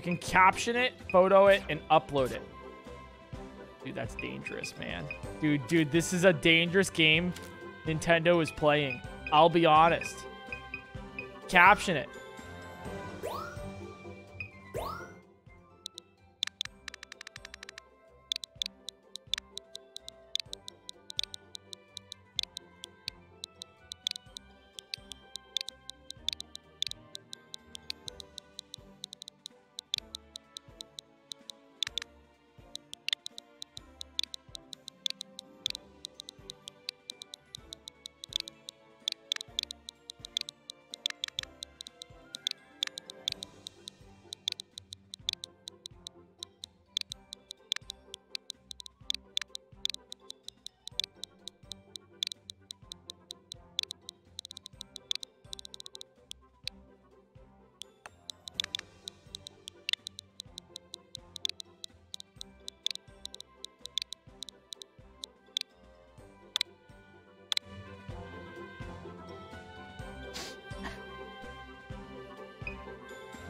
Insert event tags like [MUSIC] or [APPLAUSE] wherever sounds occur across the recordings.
You can caption it, photo it, and upload it. Dude, that's dangerous, man. Dude, dude, this is a dangerous game Nintendo is playing. I'll be honest. Caption it.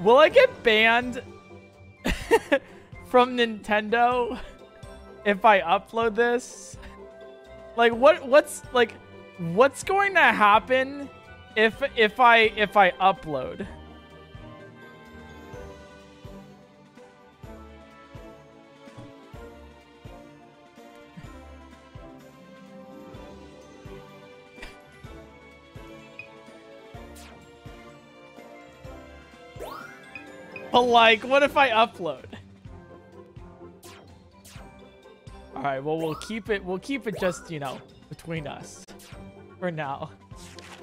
Will I get banned [LAUGHS] from Nintendo if I upload this? Like what what's like what's going to happen if if I if I upload? But like, what if I upload? All right, well, we'll keep it, we'll keep it just, you know, between us for now.